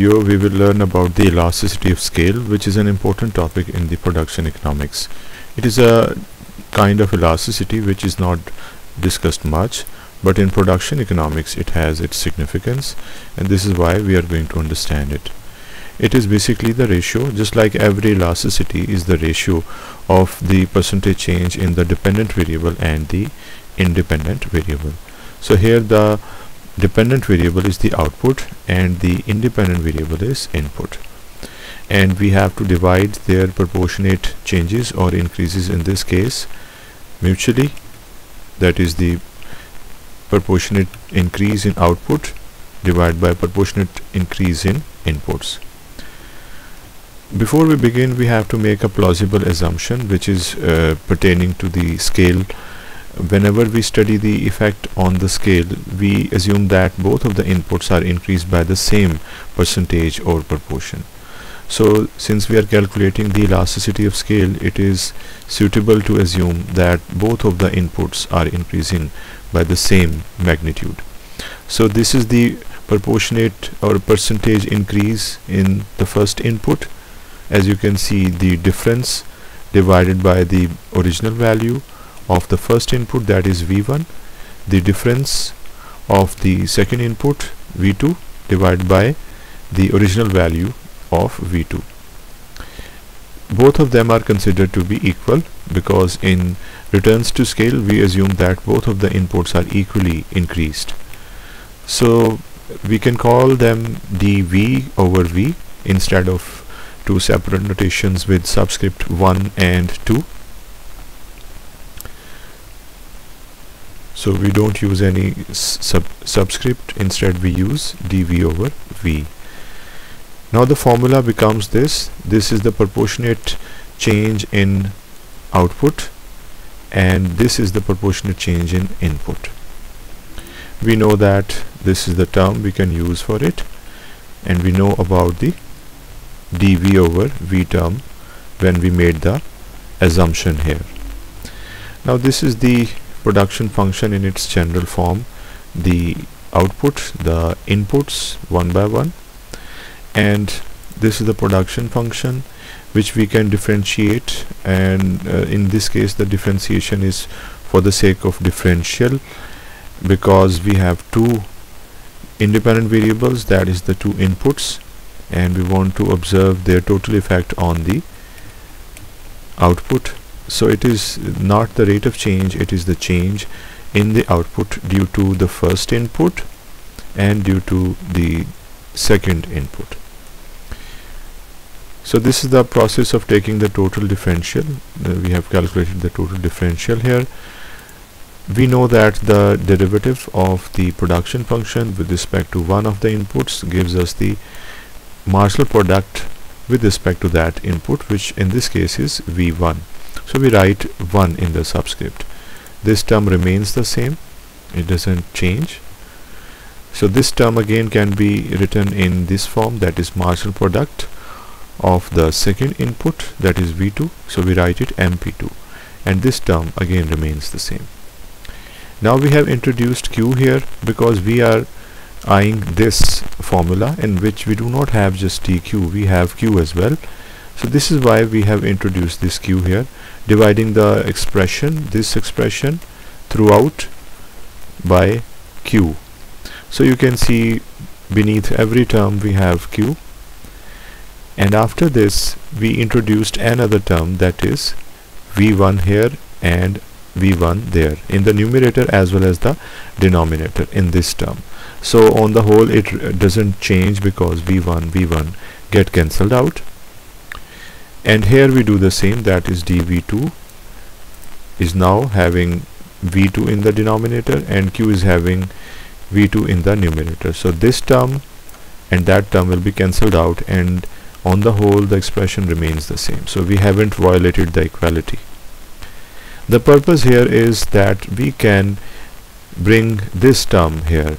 Here we will learn about the elasticity of scale which is an important topic in the production economics. It is a kind of elasticity which is not discussed much but in production economics it has its significance and this is why we are going to understand it. It is basically the ratio just like every elasticity is the ratio of the percentage change in the dependent variable and the independent variable. So here the dependent variable is the output and the independent variable is input. And we have to divide their proportionate changes or increases in this case mutually. That is the proportionate increase in output divided by proportionate increase in inputs. Before we begin we have to make a plausible assumption which is uh, pertaining to the scale whenever we study the effect on the scale we assume that both of the inputs are increased by the same percentage or proportion. So since we are calculating the elasticity of scale it is suitable to assume that both of the inputs are increasing by the same magnitude. So this is the proportionate or percentage increase in the first input. As you can see the difference divided by the original value of the first input that is V1 the difference of the second input V2 divided by the original value of V2 both of them are considered to be equal because in returns to scale we assume that both of the inputs are equally increased. So we can call them dv over v instead of two separate notations with subscript 1 and 2 so we don't use any sub subscript. Instead we use dv over v. Now the formula becomes this. This is the proportionate change in output and this is the proportionate change in input. We know that this is the term we can use for it and we know about the dv over v term when we made the assumption here. Now this is the production function in its general form. The output the inputs one by one. And this is the production function which we can differentiate. And uh, in this case the differentiation is for the sake of differential because we have two independent variables that is the two inputs. And we want to observe their total effect on the output so it is not the rate of change it is the change in the output due to the first input and due to the second input. So this is the process of taking the total differential. Uh, we have calculated the total differential here. We know that the derivative of the production function with respect to one of the inputs gives us the marginal product with respect to that input which in this case is v1 so we write 1 in the subscript. This term remains the same. It doesn't change. So this term again can be written in this form that is marginal product of the second input that is V2 so we write it MP2 and this term again remains the same. Now we have introduced Q here because we are eyeing this formula in which we do not have just dQ we have Q as well. So this is why we have introduced this q here dividing the expression this expression throughout by q. So you can see beneath every term we have q. And after this we introduced another term that is v1 here and v1 there in the numerator as well as the denominator in this term. So on the whole it doesn't change because v1 v1 get cancelled out and here we do the same that is dv2 is now having v2 in the denominator and q is having v2 in the numerator. So this term and that term will be cancelled out and on the whole the expression remains the same. So we haven't violated the equality. The purpose here is that we can bring this term here.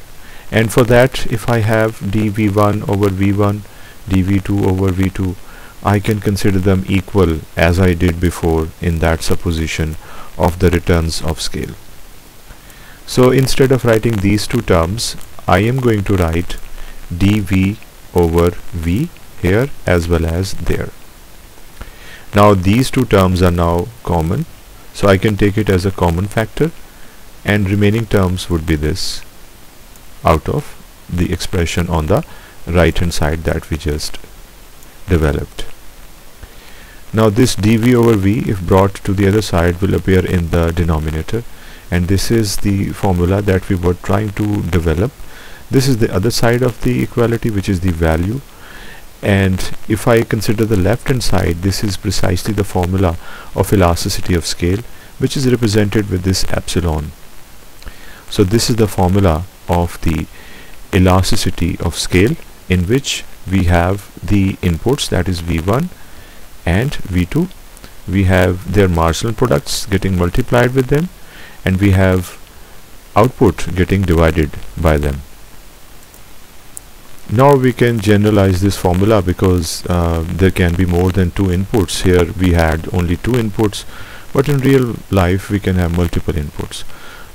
And for that if I have dv1 over v1 dv2 over v2 I can consider them equal as I did before in that supposition of the returns of scale. So instead of writing these two terms, I am going to write dv over V here as well as there. Now these two terms are now common so I can take it as a common factor and remaining terms would be this out of the expression on the right hand side that we just developed. Now this dv over v if brought to the other side will appear in the denominator and this is the formula that we were trying to develop. This is the other side of the equality which is the value and if I consider the left hand side this is precisely the formula of elasticity of scale which is represented with this epsilon. So this is the formula of the elasticity of scale in which we have the inputs that is V1 and V2 we have their marginal products getting multiplied with them and we have output getting divided by them. Now we can generalize this formula because uh, there can be more than two inputs. Here we had only two inputs but in real life we can have multiple inputs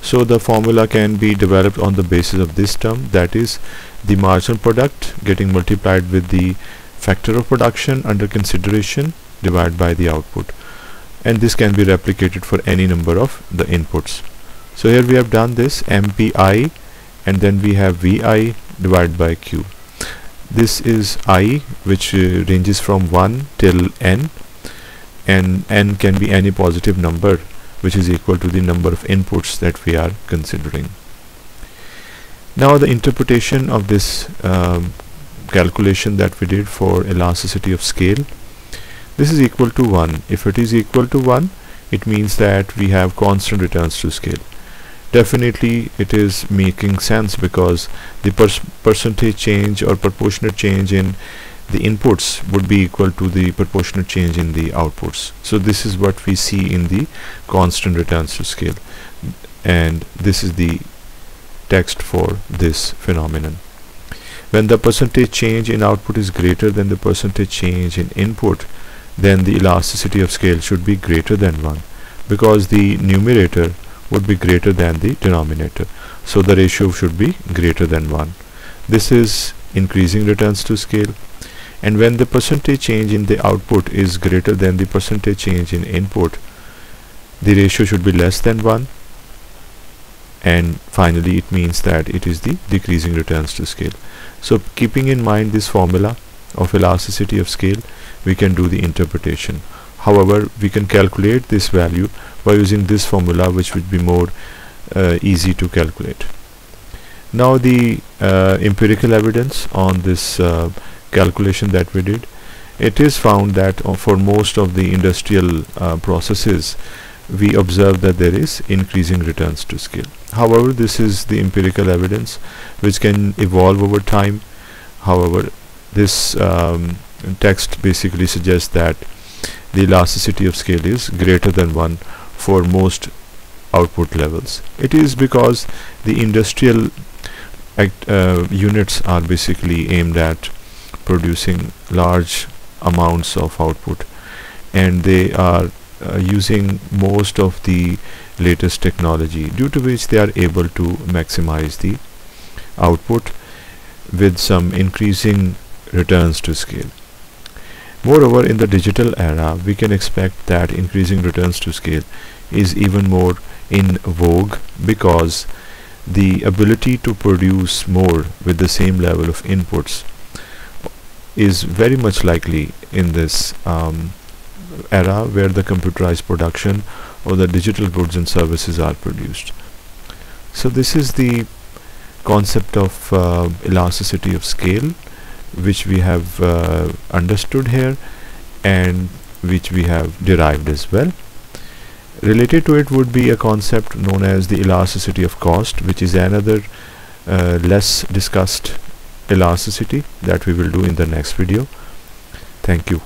so the formula can be developed on the basis of this term that is the marginal product getting multiplied with the factor of production under consideration divided by the output. And this can be replicated for any number of the inputs. So here we have done this MPI and then we have VI divided by Q. This is I which uh, ranges from 1 till n and n can be any positive number which is equal to the number of inputs that we are considering. Now the interpretation of this um, calculation that we did for elasticity of scale this is equal to 1 if it is equal to 1 it means that we have constant returns to scale. Definitely it is making sense because the percentage change or proportionate change in the inputs would be equal to the proportionate change in the outputs. So this is what we see in the constant returns to scale. And this is the text for this phenomenon. When the percentage change in output is greater than the percentage change in input then the elasticity of scale should be greater than 1 because the numerator would be greater than the denominator. So the ratio should be greater than 1 this is increasing returns to scale and when the percentage change in the output is greater than the percentage change in input the ratio should be less than 1 and finally it means that it is the decreasing returns to scale. So keeping in mind this formula of elasticity of scale we can do the interpretation. However we can calculate this value by using this formula which would be more uh, easy to calculate. Now the uh, empirical evidence on this uh, calculation that we did. It is found that uh, for most of the industrial uh, processes we observe that there is increasing returns to scale. However this is the empirical evidence which can evolve over time. However this um, text basically suggests that the elasticity of scale is greater than 1 for most output levels. It is because the industrial act, uh, units are basically aimed at producing large amounts of output and they are uh, using most of the latest technology due to which they are able to maximize the output with some increasing returns to scale. Moreover, in the digital era, we can expect that increasing returns to scale is even more in vogue because the ability to produce more with the same level of inputs is very much likely in this um, era where the computerized production or the digital goods and services are produced. So this is the concept of uh, elasticity of scale which we have uh, understood here and which we have derived as well. Related to it would be a concept known as the elasticity of cost which is another uh, less discussed elasticity that we will do in the next video. Thank you.